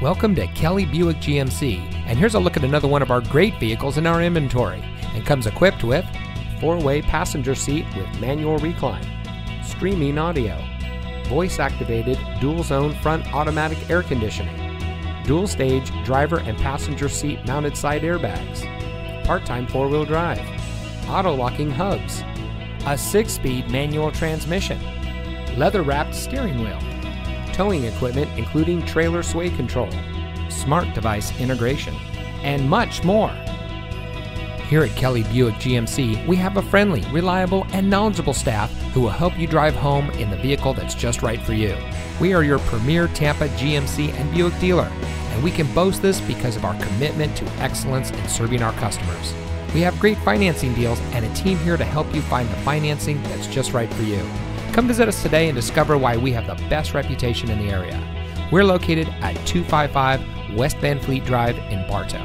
Welcome to Kelley Buick GMC, and here's a look at another one of our great vehicles in our inventory. And comes equipped with four-way passenger seat with manual recline, streaming audio, voice-activated dual-zone front automatic air conditioning, dual-stage driver and passenger seat mounted side airbags, part-time four-wheel drive, auto-locking hubs, a six-speed manual transmission, leather-wrapped steering wheel towing equipment including trailer sway control, smart device integration, and much more. Here at Kelley Buick GMC, we have a friendly, reliable, and knowledgeable staff who will help you drive home in the vehicle that's just right for you. We are your premier Tampa GMC and Buick dealer, and we can boast this because of our commitment to excellence in serving our customers. We have great financing deals and a team here to help you find the financing that's just right for you. Come visit us today and discover why we have the best reputation in the area. We're located at 255 West Van Fleet Drive in Bartow.